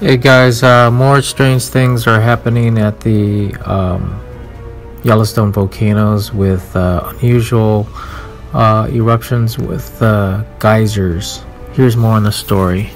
Hey guys, uh, more strange things are happening at the um, Yellowstone volcanoes with uh, unusual uh, eruptions with uh, geysers. Here's more on the story.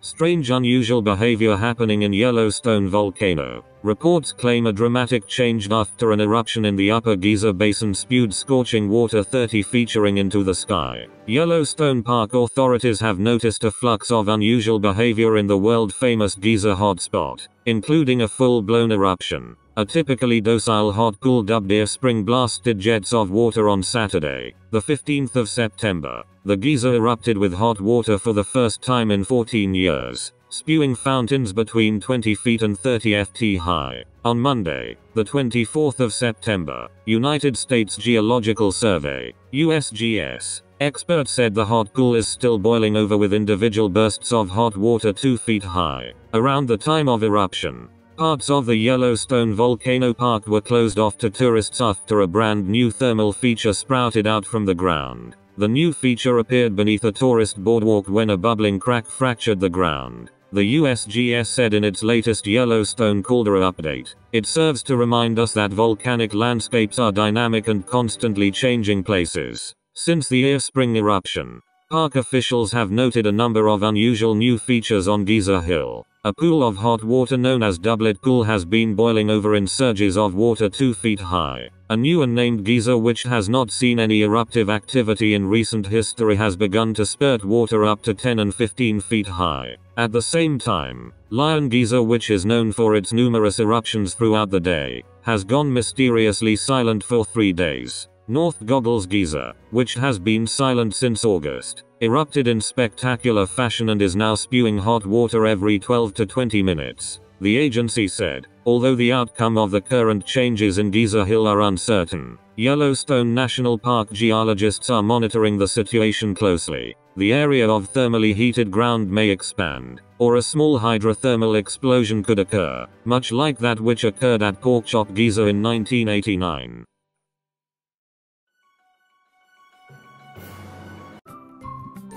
Strange unusual behavior happening in Yellowstone volcano. Reports claim a dramatic change after an eruption in the upper Geyser basin spewed scorching water 30 featuring into the sky. Yellowstone Park authorities have noticed a flux of unusual behavior in the world famous geyser hotspot, including a full-blown eruption. A typically docile hot cool dubbed Ear Spring blasted jets of water on Saturday, the 15th of September. The geyser erupted with hot water for the first time in 14 years, spewing fountains between 20 feet and 30 ft high. On Monday, the 24th of September, United States Geological Survey, USGS, experts said the hot pool is still boiling over with individual bursts of hot water 2 feet high. Around the time of eruption, Parts of the Yellowstone Volcano Park were closed off to tourists after a brand new thermal feature sprouted out from the ground. The new feature appeared beneath a tourist boardwalk when a bubbling crack fractured the ground. The USGS said in its latest Yellowstone caldera update, it serves to remind us that volcanic landscapes are dynamic and constantly changing places. Since the Ear Spring eruption, park officials have noted a number of unusual new features on Geyser Hill. A pool of hot water known as Doublet Pool has been boiling over in surges of water 2 feet high. A new unnamed geyser which has not seen any eruptive activity in recent history has begun to spurt water up to 10 and 15 feet high. At the same time, Lion Geyser which is known for its numerous eruptions throughout the day, has gone mysteriously silent for three days. North Goggles Geyser, which has been silent since August, erupted in spectacular fashion and is now spewing hot water every 12 to 20 minutes. The agency said, although the outcome of the current changes in Geyser Hill are uncertain, Yellowstone National Park geologists are monitoring the situation closely. The area of thermally heated ground may expand, or a small hydrothermal explosion could occur, much like that which occurred at Porkchop Geyser in 1989.